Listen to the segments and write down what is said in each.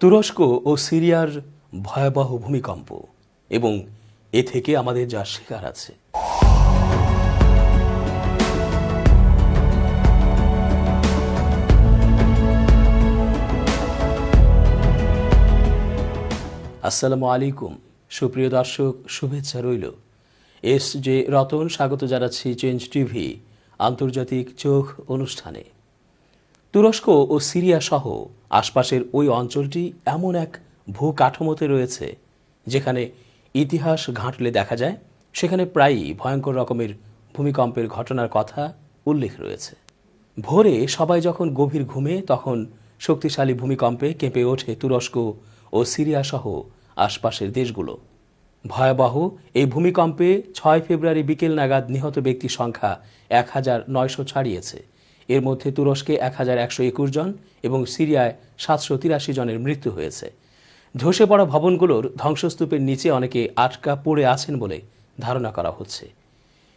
তুরস্ক ও সিরিয়ার ভয়াবহ ভূমিকম্প এবং এ থেকে আমাদের যা শেখার আছে। আসসালামু আলাইকুম। সুপ্রিয় দর্শক, শুভেচ্ছা রইল। এস জে রতন স্বাগত জানাচ্ছি চেঞ্জ টিভি আন্তর্জাতিক চোখ অনুষ্ঠানে। তুরস্ক ও সিরিয়া সহ আশপাশের ওই অঞ্চলটি এমন এক ভূকাঠামোতে রয়েছে, যেখানে ইতিহাস ঘাঁটলে দেখা যায়, সেখানে প্রায়ই ভয়ঙ্কর রকমের ভূমিকম্পের ঘটনার কথা উল্লেখ রয়েছে। ভোরে সবাই যখন গভীর ঘুমে, তখন শক্তিশালী ভূমিকম্পে কেঁপে ওঠে তুরস্ক ও সিরিয়া সহ আশপাশের দেশগুলো। ভয়াবহ এই ভূমিকম্পে ছয় ফেব্রুয়ারি বিকেল নাগাদ নিহত ব্যক্তির সংখ্যা এক হাজার নয়শো ছাড়িয়েছে। এর মধ্যে তুরস্কে এক হাজার একশো একুশ জন এবং সিরিয়ায় সাতশো তিরাশি জনের মৃত্যু হয়েছে। ধসে পড়া ভবনগুলোর ধ্বংসস্তূপের নিচে অনেকে আটকা পড়ে আছেন বলে ধারণা করা হচ্ছে।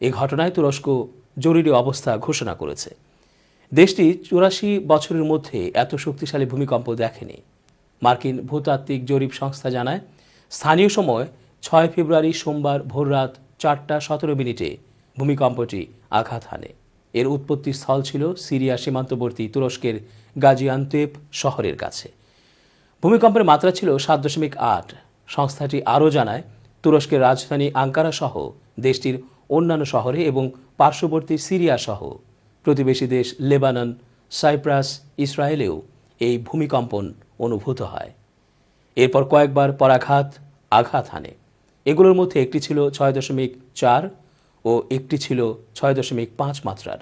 এ ঘটনায় তুরস্ক জরুরি অবস্থা ঘোষণা করেছে। দেশটি চুরাশি বছরের মধ্যে এত শক্তিশালী ভূমিকম্প দেখেনি। মার্কিন ভূতাত্ত্বিক জরিপ সংস্থা জানায়, স্থানীয় সময় ছয় ফেব্রুয়ারি সোমবার ভোররাত চারটা সতেরো মিনিটে ভূমিকম্পটি আঘাত হানে। এর উৎপত্তি স্থল ছিল সিরিয়া সীমান্তবর্তী তুরস্কের গাজিয়ান্তেপ শহরের কাছে। ভূমিকম্পের মাত্রা ছিল সাত দশমিক আট। সংস্থাটি আরও জানায়, তুরস্কের রাজধানী আঙ্কারা সহ দেশটির অন্যান্য শহরে এবং পার্শ্ববর্তী সিরিয়া সহ প্রতিবেশী দেশ লেবানন, সাইপ্রাস, ইসরায়েলেও এই ভূমিকম্পন অনুভূত হয়। এরপর কয়েকবার পরাঘাত, আঘাত হানে। এগুলোর মধ্যে একটি ছিল ছয় দশমিক চার ও একটি ছিল ছয় দশমিক পাঁচ মাত্রার।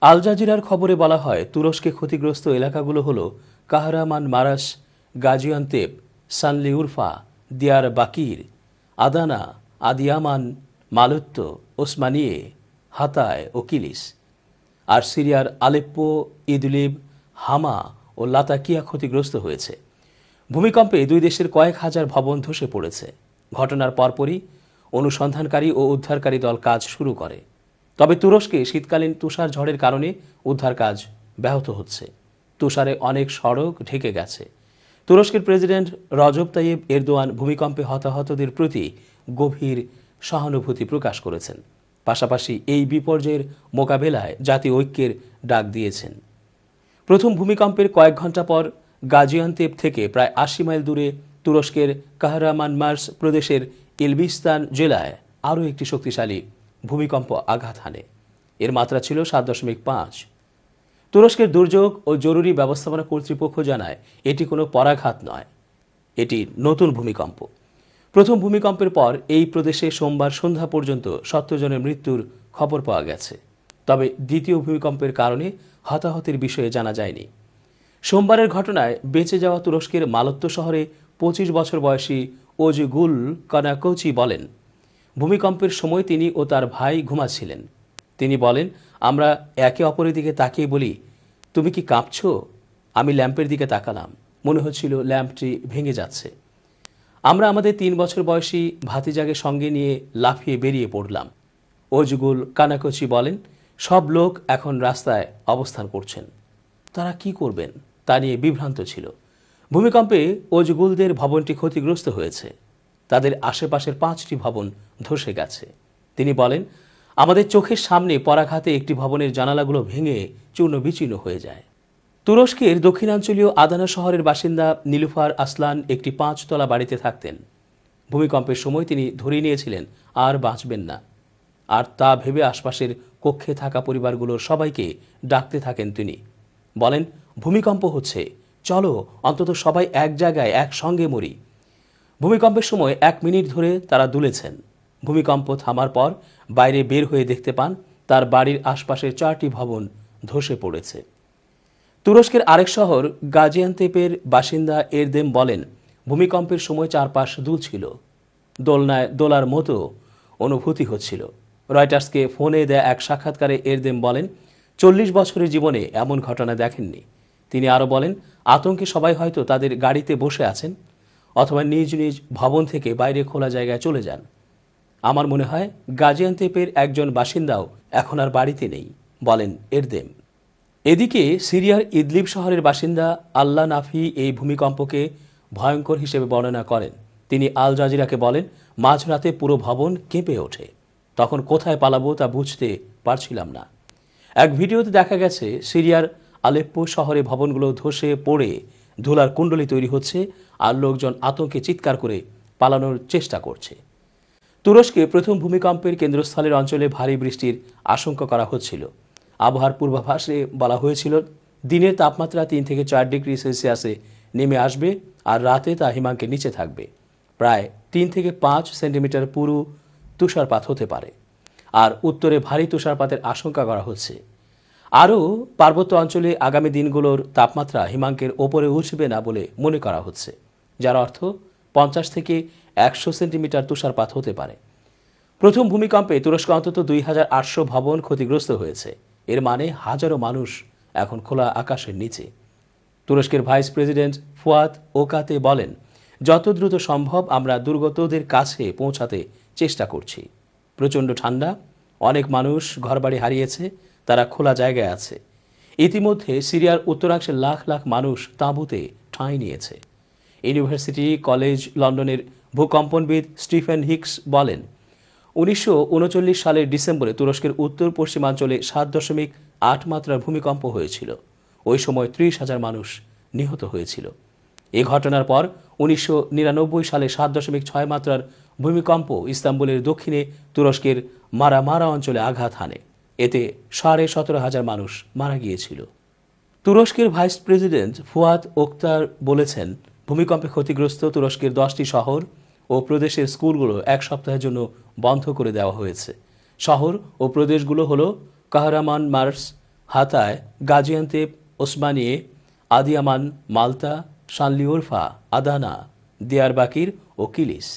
আল জাজিরার খবরে বলা হয়, তুরস্কে ক্ষতিগ্রস্ত এলাকাগুলো হল কাহরামান, মারাস গাজিয়ান্তেপ সানলিউরফা দিয়ার বাকির, আদানা, আদিয়ামান, মালত্য, ওসমানিয়ে, হাতায় ও কিলিস। আর সিরিয়ার আলেপ্পো, ইদলিব, হামা ও লাতাকিয়া ক্ষতিগ্রস্ত হয়েছে। ভূমিকম্পে দুই দেশের কয়েক হাজার ভবন ধসে পড়েছে। ঘটনার পরপরই অনুসন্ধানকারী ও উদ্ধারকারী দল কাজ শুরু করে। তবে তুরস্কে শীতকালীন তুষার ঝড়ের কারণে উদ্ধার কাজ ব্যাহত হচ্ছে। তুষারে অনেক সড়ক ঢেকে গেছে। তুরস্কের প্রেসিডেন্ট রজব তাইয়েব এরদোয়ান ভূমিকম্পে হতাহতদের প্রতি গভীর সহানুভূতি প্রকাশ করেছেন। পাশাপাশি এই বিপর্যয়ের মোকাবেলায় জাতীয় ঐক্যের ডাক দিয়েছেন। প্রথম ভূমিকম্পের কয়েক ঘণ্টা পর গাজিয়ান্তেপ থেকে প্রায় আশি মাইল দূরে তুরস্কের কাহরামান মার্স প্রদেশের ইলবিস্তান জেলায় আরও একটি শক্তিশালী ভূমিকম্প আঘাত হানে। এর মাত্রা ছিল সাত দশমিক পাঁচ। তুরস্কের দুর্যোগ ও জরুরি ব্যবস্থাপনা কর্তৃপক্ষ জানায় এটি কোনো পরাঘাত নয়। এটি নতুন ভূমিকম্প। প্রথম ভূমিকম্পের পর এই প্রদেশে সোমবার সন্ধ্যা পর্যন্ত সত্তর জনের মৃত্যুর খবর পাওয়া গেছে। তবে দ্বিতীয় ভূমিকম্পের কারণে হতাহতের বিষয়ে জানা যায়নি। সোমবারের ঘটনায় বেঁচে যাওয়া তুরস্কের মালত্য শহরে পঁচিশ বছর বয়সী ওজগুল কানাকৌচি বলেন, ভূমিকম্পের সময় তিনি ও তার ভাই ঘুমাচ্ছিলেন। তিনি বলেন, আমরা একে অপরের দিকে তাকিয়ে বলি, তুমি কি কাঁপছ? আমি ল্যাম্পের দিকে তাকালাম। মনে হচ্ছিল ল্যাম্পটি ভেঙে যাচ্ছে। আমরা আমাদের তিন বছর বয়সী ভাতিজাকে সঙ্গে নিয়ে লাফিয়ে বেরিয়ে পড়লাম। ওজগুল কানাকচি বলেন, সব লোক এখন রাস্তায় অবস্থান করছেন। তারা কি করবেন? তা নিয়ে বিভ্রান্ত ছিল। ভূমিকম্পে ওজগুলদের ভবনটি ক্ষতিগ্রস্ত হয়েছে। তাদের আশেপাশের পাঁচটি ভবন ধসে গেছে। তিনি বলেন, আমাদের চোখের সামনে পরাঘাতে একটি ভবনের জানালাগুলো ভেঙে চূর্ণ বিচূর্ণ হয়ে যায়। তুরস্কের দক্ষিণাঞ্চলীয় আদানা শহরের বাসিন্দা নীলুফার আসলান একটি পাঁচতলা বাড়িতে থাকতেন। ভূমিকম্পের সময় তিনি ধরে নিয়েছিলেন, আর বাঁচবেন না। আর তা ভেবে আশপাশের কক্ষে থাকা পরিবারগুলোর সবাইকে ডাকতে থাকেন তিনি। বলেন, ভূমিকম্প হচ্ছে। চলো, অন্তত সবাই এক জায়গায় একসঙ্গে মরি। ভূমিকম্পের সময় এক মিনিট ধরে তারা দুলেছেন। ভূমিকম্প থামার পর বাইরে বের হয়ে দেখতে পান, তার বাড়ির আশপাশের চারটি ভবন ধসে পড়েছে। তুরস্কের আরেক শহর গাজিয়ান্তেপের বাসিন্দা এরদেম বলেন, ভূমিকম্পের সময় চারপাশ দুলছিল। দোলনায়, দোলার মতো অনুভূতি হচ্ছিল। রয়টার্সকে ফোনে দেয়া এক সাক্ষাৎকারে এরদেম বলেন, চল্লিশ বছরের জীবনে এমন ঘটনা দেখেননি। তিনি আরও বলেন আতঙ্কে সবাই হয়তো তাদের গাড়িতে বসে আছেন অথবা নিজ নিজ ভবন থেকে বাইরে খোলা জায়গায় চলে যান। আমার মনে হয় গাজিয়ান্তেপের একজন বাসিন্দাও এখন আর বাড়িতে নেই, বলেন এরদেম। এদিকে সিরিয়ার ইদলিব শহরের বাসিন্দা আল্লাহ নাফি এই ভূমিকম্পকে ভয়ঙ্কর হিসেবে বর্ণনা করেন। তিনি আল জাজিরাকে বলেন, মাঝরাতে পুরো ভবন কেঁপে ওঠে। তখন কোথায় পালাবো তা বুঝতে পারছিলাম না। এক ভিডিওতে দেখা গেছে, সিরিয়ার আলেপ্পো শহরে ভবনগুলো ধসে পড়ে, ধুলার কুণ্ডলি তৈরি হচ্ছে আর লোকজন আতঙ্কে চিৎকার করে পালানোর চেষ্টা করছে। তুরস্কে প্রথম ভূমিকম্পের কেন্দ্রস্থলের অঞ্চলে ভারী বৃষ্টির আশঙ্কা করা হচ্ছিল। আবহাওয়ার পূর্বাভাসে বলা হয়েছিল, দিনের তাপমাত্রা তিন থেকে চার ডিগ্রি সেলসিয়াসে নেমে আসবে আর রাতে তা হিমাঙ্কের নিচে থাকবে। প্রায় তিন থেকে পাঁচ সেন্টিমিটার পুরু তুষারপাত হতে পারে। আর উত্তরে ভারী তুষারপাতের আশঙ্কা করা হচ্ছে। আরও পার্বত্য অঞ্চলে আগামী দিনগুলোর তাপমাত্রা হিমাঙ্কের ওপরে উঠবে না বলে মনে করা হচ্ছে, যার অর্থ পঞ্চাশ থেকে একশো সেন্টিমিটার তুষারপাত হতে পারে। প্রথম ভূমিকম্পে তুরস্ক অন্তত দুই হাজার আটশো ভবন ক্ষতিগ্রস্ত হয়েছে। এর মানে হাজারো মানুষ এখন খোলা আকাশের নিচে। তুরস্কের ভাইস প্রেসিডেন্ট ফুয়াদ ওকাতে বলেন, যত দ্রুত সম্ভব আমরা দুর্গতদের কাছে পৌঁছাতে চেষ্টা করছি। প্রচণ্ড ঠান্ডা, অনেক মানুষ ঘরবাড়ি হারিয়েছে তারা খোলা জায়গায় আছে। ইতিমধ্যে সিরিয়ার উত্তরাংশের লাখ লাখ মানুষ তাঁবুতে ঠাঁই নিয়েছে। ইউনিভার্সিটি, কলেজ, লন্ডনের ভূকম্পনবিদ স্টিফেন হিক্স বলেন, উনিশশো উনচল্লিশ সালের ডিসেম্বরে তুরস্কের উত্তর পশ্চিমাঞ্চলে সাত দশমিক আট মাত্রার ভূমিকম্প হয়েছিল। ওই সময় ত্রিশ হাজার মানুষ নিহত হয়েছিল। এ ঘটনার পর উনিশশো নিরানব্বই সালে সাত দশমিক ছয় মাত্রার ভূমিকম্প ইস্তাম্বুলের দক্ষিণে তুরস্কের মারামারা অঞ্চলে আঘাত হানে। এতে সাড়ে সতেরো হাজার মানুষ মারা গিয়েছিল। তুরস্কের ভাইস প্রেসিডেন্ট ফুয়াদ ওক্তার বলেছেন, ভূমিকম্পে ক্ষতিগ্রস্ত তুরস্কের দশটি শহর ও প্রদেশের স্কুলগুলো এক সপ্তাহের জন্য বন্ধ করে দেওয়া হয়েছে। শহর ও প্রদেশগুলো হলো কাহরামান, মার্স, হাতায় গাজিয়ান্তেপ ওসমানিয়ে, আদিয়ামান, মালতা, শানলিওরফা, আদানা, দিয়ারবাকির ও কিলিস।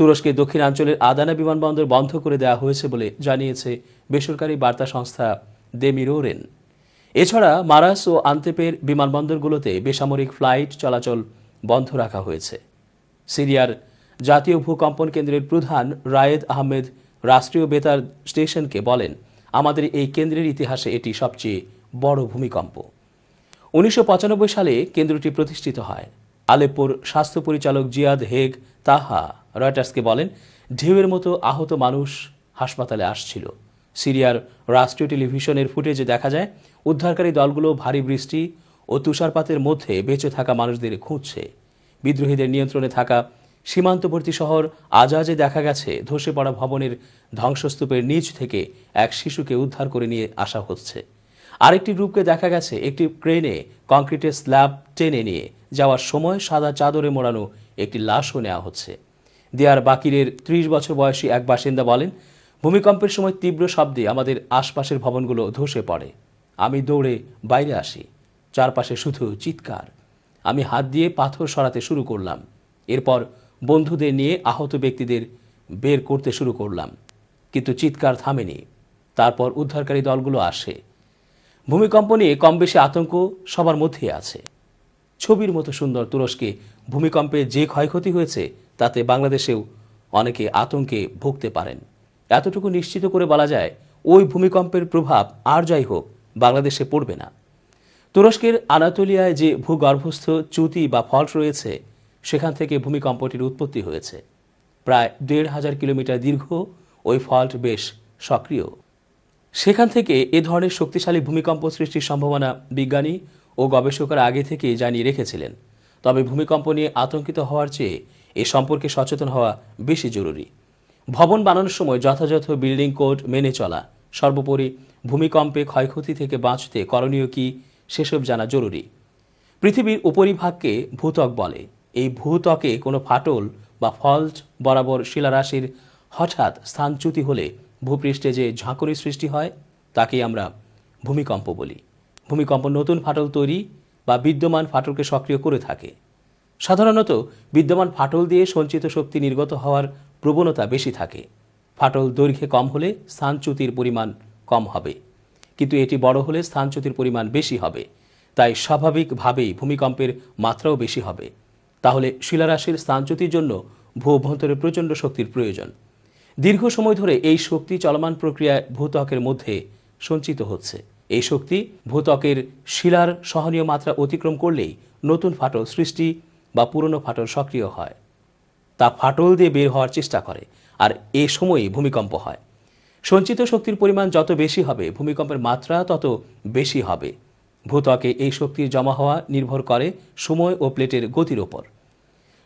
তুরস্কের দক্ষিণাঞ্চলের আদানা বিমানবন্দর বন্ধ করে দেওয়া হয়েছে বলে জানিয়েছে বেসরকারি বার্তা সংস্থা দেমিরোরেন। এছাড়া মারাস ও আন্তেপের বিমানবন্দরগুলোতে বেসামরিক ফ্লাইট চলাচল বন্ধ রাখা হয়েছে। সিরিয়ার জাতীয় ভূকম্পন কেন্দ্রের প্রধান রায়েদ আহমেদ রাষ্ট্রীয় বেতার স্টেশনকে বলেন, আমাদের এই কেন্দ্রের ইতিহাসে এটি সবচেয়ে বড় ভূমিকম্প। উনিশশো পঁচানব্বই সালে কেন্দ্রটি প্রতিষ্ঠিত হয়। আলেপ্পোর স্বাস্থ্য পরিচালক জিয়াদ হেগ তাহা রয়টার্সকে বলেন, ঢেউয়ের মতো আহত মানুষ হাসপাতালে আসছিল। সিরিয়ার রাষ্ট্রীয় টেলিভিশনের ফুটেজে দেখা যায়, উদ্ধারকারী দলগুলো ভারী বৃষ্টি ও তুষারপাতের মধ্যে বেঁচে থাকা মানুষদের খুঁজছে। বিদ্রোহীদের নিয়ন্ত্রণে থাকা সীমান্তবর্তী শহর আজাজে দেখা গেছে, ধসে পড়া ভবনের ধ্বংসস্তূপের নিচ থেকে এক শিশুকে উদ্ধার করে নিয়ে আসা হচ্ছে। আরেকটি গ্রুপকে দেখা গেছে, একটি ক্রেনে কংক্রিটের স্ল্যাব টেনে নিয়ে যাওয়ার সময় সাদা চাদরে মোড়ানো একটি লাশও নেওয়া হচ্ছে। দিয়ার বাকিরের ত্রিশ বছর বয়সী এক বাসিন্দা বলেন, ভূমিকম্পের সময় তীব্র শব্দে আমাদের আশপাশের ভবনগুলো ধসে পড়ে। আমি দৌড়ে বাইরে আসি। চারপাশে শুধু চিৎকার। আমি হাত দিয়ে পাথর সরাতে শুরু করলাম। এরপর বন্ধুদের নিয়ে আহত ব্যক্তিদের বের করতে শুরু করলাম। কিন্তু চিৎকার থামেনি। তারপর উদ্ধারকারী দলগুলো আসে। ভূমিকম্প নিয়ে কম বেশি আতঙ্ক সবার মধ্যেই আছে। ছবির মতো সুন্দর তুরস্কে ভূমিকম্পে যে ক্ষয়ক্ষতি হয়েছে তাতে বাংলাদেশেও অনেকে আতঙ্কে ভুগতে পারেন। এতটুকু নিশ্চিত করে বলা যায়, ওই ভূমিকম্পের প্রভাব আর যাই হোক, বাংলাদেশে পড়বে না। তুরস্কের আনাতোলিয়ায় যে ভূগর্ভস্থ চ্যুতি বা ফল্ট রয়েছে, সেখান থেকে ভূমিকম্পটির উৎপত্তি হয়েছে। প্রায় দেড় হাজার কিলোমিটার দীর্ঘ, ওই ফল্ট বেশ সক্রিয়। সেখান থেকে এ ধরনের শক্তিশালী ভূমিকম্প সৃষ্টির সম্ভাবনা বিজ্ঞানী ও গবেষকরা আগে থেকেই জানিয়ে রেখেছিলেন। তবে ভূমিকম্প নিয়ে আতঙ্কিত হওয়ার চেয়ে এ সম্পর্কে সচেতন হওয়া বেশি জরুরি। ভবন বানানোর সময় যথাযথ বিল্ডিং কোড মেনে চলা, সর্বোপরি ভূমিকম্পে ক্ষয়ক্ষতি থেকে বাঁচতে করণীয় কি সেসব জানা জরুরি। পৃথিবীর উপরিভাগকে ভূত্বক বলে। এই ভূত্বকে কোনো ফাটল বা ফল্ট বরাবর শিলারাশির হঠাৎ স্থানচ্যুতি হলে ভূপৃষ্ঠে যে ঝাঁকুনি সৃষ্টি হয় তাকেই আমরা ভূমিকম্প বলি। ভূমিকম্প নতুন ফাটল তৈরি বা বিদ্যমান ফাটলকে সক্রিয় করে থাকে। সাধারণত বিদ্যমান ফাটল দিয়ে সঞ্চিত শক্তি নির্গত হওয়ার প্রবণতা বেশি থাকে। ফাটল দৈর্ঘ্যে কম হলে স্থানচ্যুতির পরিমাণ কম হবে। কিন্তু এটি বড় হলে স্থানচ্যুতির পরিমাণ বেশি হবে। তাই স্বাভাবিকভাবেই ভূমিকম্পের মাত্রাও বেশি হবে। তাহলে শিলারাশির স্থানচ্যুতির জন্য ভূ অভ্যন্তরে প্রচণ্ড শক্তির প্রয়োজন। দীর্ঘ সময় ধরে এই শক্তি চলমান প্রক্রিয়ায় ভূত্বকের মধ্যে সঞ্চিত হচ্ছে। এই শক্তি ভূত্বকের শিলার সহনীয় মাত্রা অতিক্রম করলেই নতুন ফাটল সৃষ্টি বা পুরনো ফাটল সক্রিয় হয়। তা ফাটল দিয়ে বের হওয়ার চেষ্টা করে, আর এ সময়ই ভূমিকম্প হয়। সঞ্চিত শক্তির পরিমাণ যত বেশি হবে, ভূমিকম্পের মাত্রা তত বেশি হবে। ভূত্বকে এই শক্তির জমা হওয়া নির্ভর করে সময় ও প্লেটের গতির ওপর।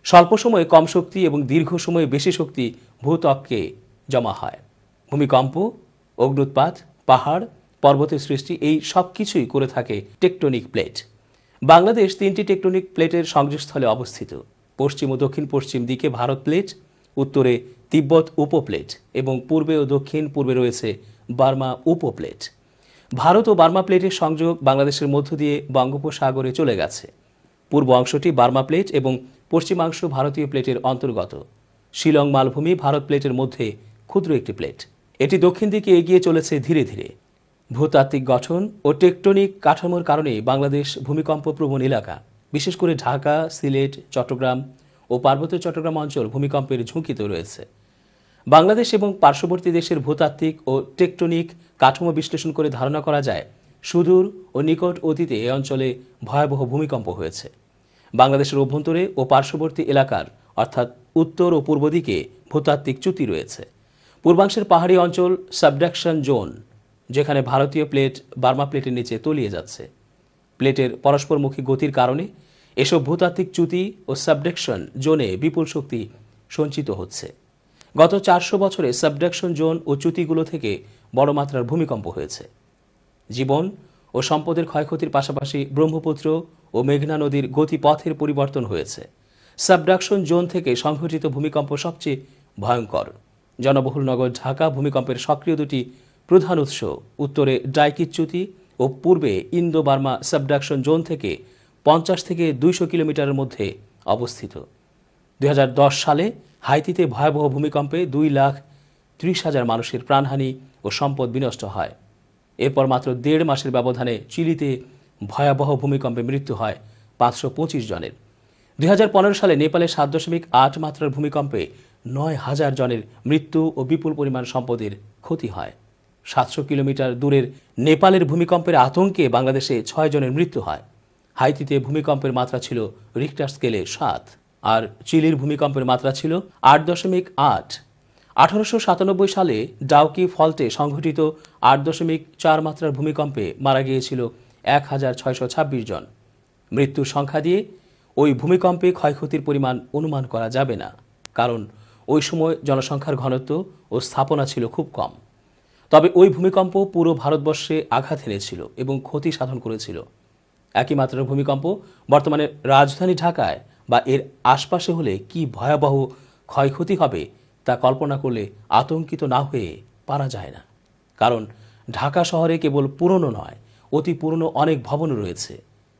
স্বল্প সময়ে কম শক্তি এবং দীর্ঘ সময়ে বেশি শক্তি ভূত্বককে জমা হয়। ভূমিকম্প, অগ্নুৎপাত, পাহাড়, পর্বতের সৃষ্টি এই সব কিছুই করে থাকে টেকটনিক প্লেট। বাংলাদেশ তিনটি টেকটনিক প্লেটের সংযোগস্থলে অবস্থিত। পশ্চিম ও দক্ষিণ পশ্চিম দিকে ভারত প্লেট, উত্তরে তিব্বত উপপ্লেট এবং পূর্বে ও দক্ষিণ পূর্বে রয়েছে বার্মা উপপ্লেট। ভারত ও বার্মা প্লেটের সংযোগ বাংলাদেশের মধ্য দিয়ে বঙ্গোপসাগরে চলে গেছে। পূর্ব অংশটি বার্মা প্লেট এবং পশ্চিমাংশ ভারতীয় প্লেটের অন্তর্গত। শিলং মালভূমি ভারত প্লেটের মধ্যে ক্ষুদ্র একটি প্লেট। এটি দক্ষিণ দিকে এগিয়ে চলেছে ধীরে ধীরে। ভূতাত্ত্বিক গঠন ও টেকটনিক কাঠামোর কারণে বাংলাদেশ ভূমিকম্প প্রবণ এলাকা। বিশেষ করে ঢাকা, সিলেট, চট্টগ্রাম ও পার্বত্য চট্টগ্রাম অঞ্চল ভূমিকম্পের ঝুঁকিতে রয়েছে। বাংলাদেশ এবং পার্শ্ববর্তী দেশের ভূতাত্ত্বিক ও টেকটনিক কাঠামো বিশ্লেষণ করে ধারণা করা যায়, সুদূর ও নিকট অতীতে এ অঞ্চলে ভয়াবহ ভূমিকম্প হয়েছে। বাংলাদেশের অভ্যন্তরে ও পার্শ্ববর্তী এলাকার, অর্থাৎ উত্তর ও পূর্ব দিকে ভূতাত্ত্বিক চ্যুতি রয়েছে। পূর্বাংশের পাহাড়ি অঞ্চল সাবডাকশন জোন যেখানে ভারতীয় প্লেট বার্মা প্লেটের নিচে তলিয়ে যাচ্ছে। প্লেটের পরস্পরমুখী গতির কারণে এসব ভূতাত্ত্বিক চ্যুতি ও সাবডাকশন জোনে বিপুল শক্তি সঞ্চিত হচ্ছে। গত চারশো বছরে সাবডাকশন জোন ও চ্যুতিগুলো থেকে বড় মাত্রার ভূমিকম্প হয়েছে। জীবন ও সম্পদের ক্ষয়ক্ষতির পাশাপাশি ব্রহ্মপুত্র ও মেঘনা নদীর গতিপথের পরিবর্তন হয়েছে। সাবডাকশন জোন থেকে সংঘটিত ভূমিকম্প সবচেয়ে ভয়ঙ্কর। জনবহুল নগর ঢাকা ভূমিকম্পের সক্রিয় দুটি প্রধান উৎস। উত্তরে ডাইকিচ্যুতি ও পূর্বে ইন্দো বার্মা সাবডাকশন জোন থেকে পঞ্চাশ থেকে দুইশো কিলোমিটারের মধ্যে অবস্থিত। দু হাজার দশ সালে হাইতিতে ভয়াবহ ভূমিকম্পে দুই লাখ ত্রিশ হাজার মানুষের প্রাণহানি ও সম্পদ বিনষ্ট হয়। এরপর মাত্র দেড় মাসের ব্যবধানে চিলিতে ভয়াবহ ভূমিকম্পে মৃত্যু হয় পাঁচশো পঁচিশ জনের। দুই হাজার পনেরো সালে নেপালে সাত দশমিক আট মাত্রার ভূমিকম্পে নয় হাজার জনের মৃত্যু ও বিপুল পরিমাণ সম্পদের ক্ষতি হয়। সাতশো কিলোমিটার দূরের নেপালের ভূমিকম্পের আতঙ্কে বাংলাদেশে ছয় জনের মৃত্যু হয়। হাইতিতে ভূমিকম্পের মাত্রা ছিল রিক্টার স্কেলে সাত, আর চিলির ভূমিকম্পের মাত্রা ছিল আট দশমিক আট। আঠারোশো সাতানব্বই সালে ডাউকি ফল্টে সংঘটিত আট দশমিক চার মাত্রার ভূমিকম্পে মারা গিয়েছিল এক হাজার ছয়শো ছাব্বিশ জন। মৃত্যুর সংখ্যা দিয়ে ওই ভূমিকম্পে ক্ষয়ক্ষতির পরিমাণ অনুমান করা যাবে না, কারণ ওই সময় জনসংখ্যার ঘনত্ব ও স্থাপনা ছিল খুব কম। তবে ওই ভূমিকম্প পুরো ভারতবর্ষে আঘাত এনেছিল এবং ক্ষতি সাধন করেছিল। একই মাত্রার ভূমিকম্প বর্তমানে রাজধানী ঢাকায় বা এর আশপাশে হলে কি ভয়াবহ ক্ষয়ক্ষতি হবে তা কল্পনা করলে আতঙ্কিত না হয়ে পারা যায় না। কারণ ঢাকা শহরে কেবল পুরনো নয়, অতি পুরনো অনেক ভবন রয়েছে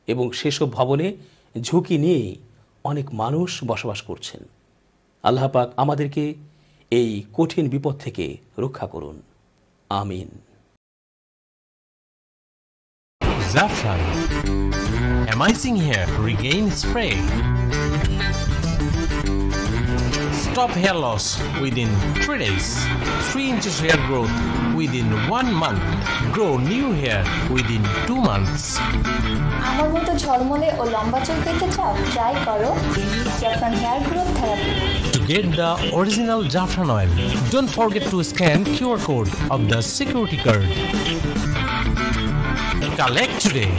এবং সেসব ভবনে ঝুঁকি নিয়েই অনেক মানুষ বসবাস করছেন। আল্লাহ পাক আমাদেরকে এই কঠিন বিপদ থেকে রক্ষা করুন। আমিন Zafran. Amazing hair regain spray. Stop hair loss within 3 days. 3 inches hair growth within 1 month. Grow new hair within 2 months. আমার মতো ঝলমলে ও লম্বা চুল পেতে চাও ট্রাই করো Zafran hair growth therapy To get the original Jafran oil, don't forget to scan QR code of the security card. Collect today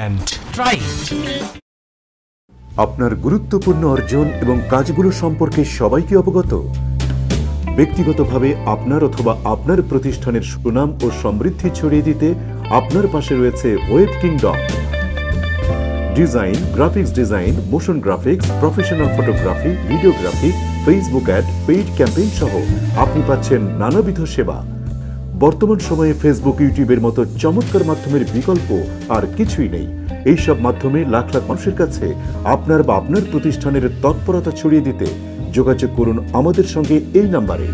and try it. আপনার গুরুত্বপূর্ণ অর্জন এবং কাজগুলো সম্পর্কে সবাই কি অবগত। ব্যক্তিগতভাবে আপনার অথবা আপনার প্রতিষ্ঠানের সুনাম ও সমৃদ্ধি ছড়িয়ে দিতে আপনার পাশে রয়েছে web kingdom. Design, graphics design, motion graphics, professional photography, videography, Facebook ad, paid campaign সহ আপনি পাচ্ছেন নানাবিধ সেবা। বর্তমান সময়ে ফেসবুক ইউটিউবের মতো চমৎকার মাধ্যমের বিকল্প আর কিছুই নেই। এইসব মাধ্যমে লাখ লাখ মানুষের কাছে আপনার বা আপনার প্রতিষ্ঠানের তৎপরতা ছড়িয়ে দিতে যোগাযোগ করুন আমাদের সঙ্গে এই নাম্বারে।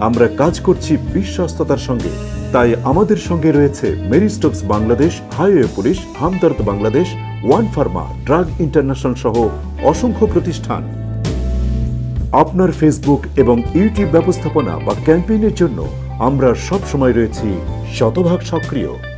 আমরা কাজ করছি বিশ্বস্ততার সঙ্গে। তাই আমাদের সঙ্গে রয়েছে Marie Stopes Bangladesh highway police Hamdard Bangladesh one pharma drug international সহ অসংখ্য প্রতিষ্ঠান। আপনার ফেসবুক এবং ইউটিউব ব্যবস্থাপনা বা ক্যাম্পেইনের জন্য আমরা সব সময় রয়েছি শতভাগ সক্রিয়।